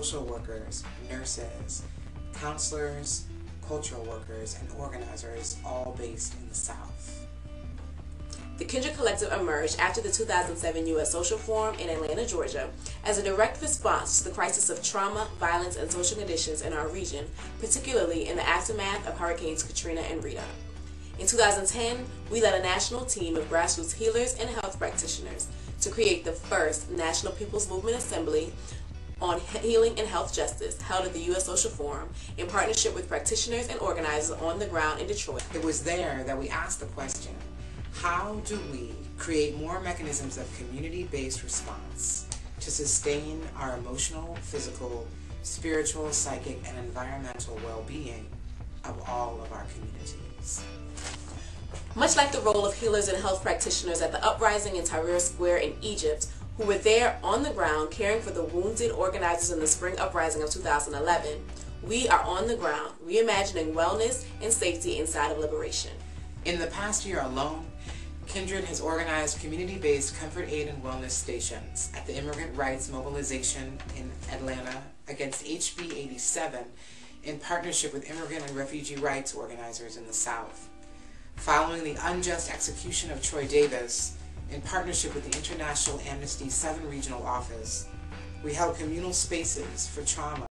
social workers, nurses, counselors, cultural workers, and organizers, all based in the South. The Kindred Collective emerged after the 2007 U.S. Social Forum in Atlanta, Georgia, as a direct response to the crisis of trauma, violence, and social conditions in our region, particularly in the aftermath of Hurricanes Katrina and Rita. In 2010, we led a national team of grassroots healers and health practitioners to create the first National People's Movement Assembly on healing and health justice held at the U.S. Social Forum in partnership with practitioners and organizers on the ground in Detroit. It was there that we asked the question, how do we create more mechanisms of community-based response to sustain our emotional, physical, spiritual, psychic, and environmental well-being of all of our communities? Much like the role of healers and health practitioners at the uprising in Tahrir Square in Egypt, who were there on the ground caring for the wounded organizers in the spring uprising of 2011, we are on the ground reimagining wellness and safety inside of liberation. In the past year alone, Kindred has organized community-based comfort aid and wellness stations at the Immigrant Rights Mobilization in Atlanta against HB 87 in partnership with immigrant and refugee rights organizers in the South. Following the unjust execution of Troy Davis, in partnership with the International Amnesty Southern Regional Office, we held communal spaces for trauma